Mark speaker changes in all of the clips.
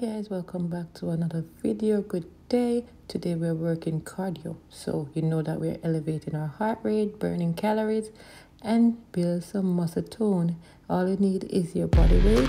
Speaker 1: guys welcome back to another video. Good day. Today we're working cardio so you know that we're elevating our heart rate burning calories and build some muscle tone. All you need is your body weight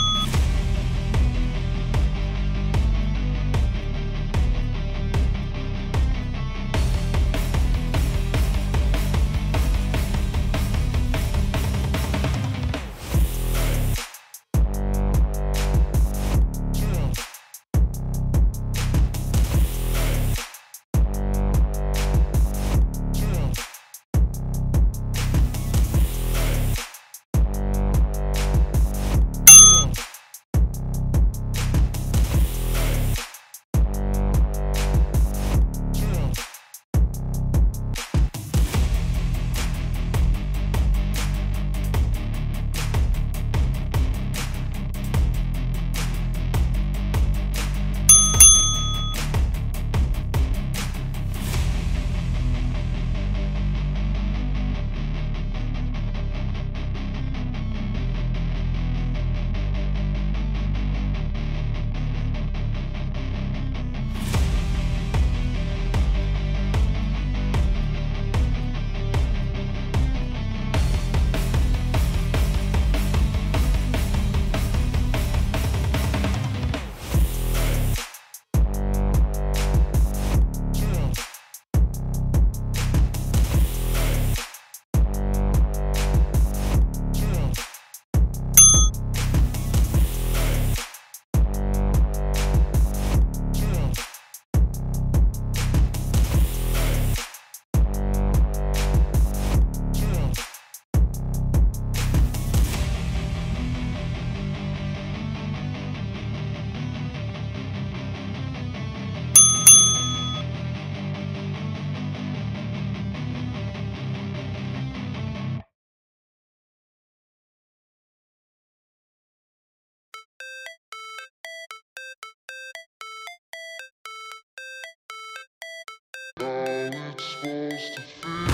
Speaker 2: supposed to feel